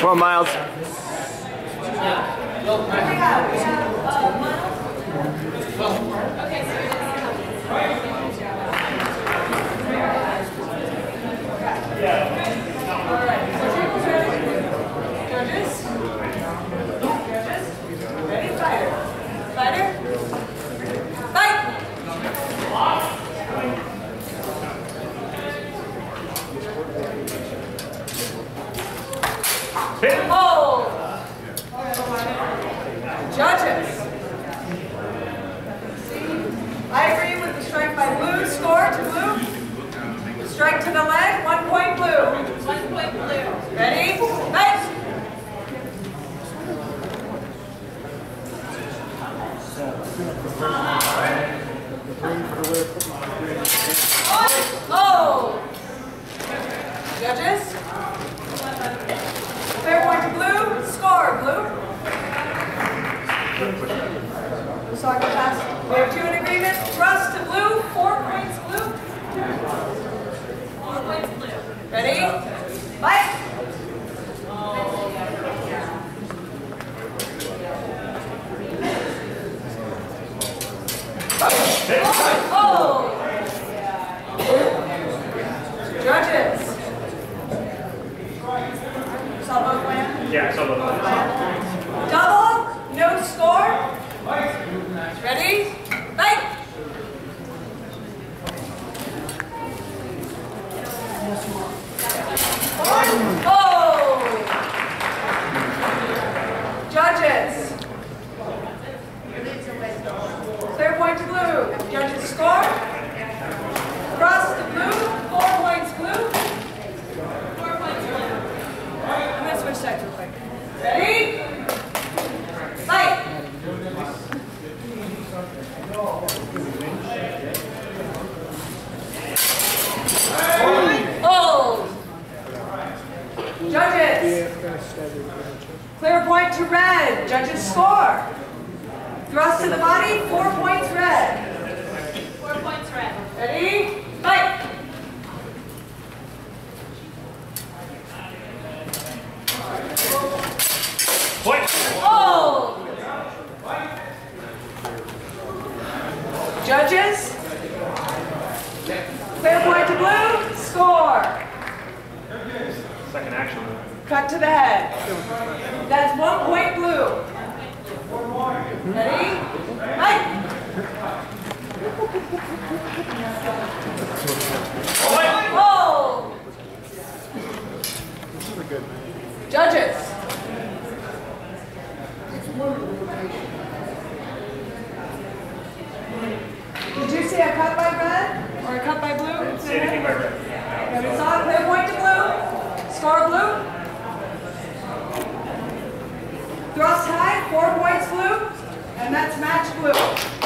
Come on, Myles. Judges? Oh. I agree with the strike by blue. Score to blue. Strike to the leg. One point blue. One point blue. Ready? Fight! Oh! Judges? Fair point to blue. Score, blue. Soccer pass. We have two in agreement. Thrust to blue. Four points blue. Four points blue. Ready? Fight! Oh, oh! Judges. Saw both land? Yeah, so the Double, no score. Ready? Fight! Oh! Judges. Clear point to blue. Judges score. Cross to blue. Four points blue. Four points blue. I'm gonna switch sides real quick. Ready? Fight! Hold! Judges! Clear point to red. Judges score. Thrust to the body, four points red. Four points red. Ready? Fight! point. Hold! Judges? Clear point to blue, Cut to the head. That's one point blue. Ready? Fight! Hold! Judges? Did you see a cut by red or a cut by blue? See anything by red? If it's on, clear point to blue. Score blue. Thrust high, four points blue. And that's match blue.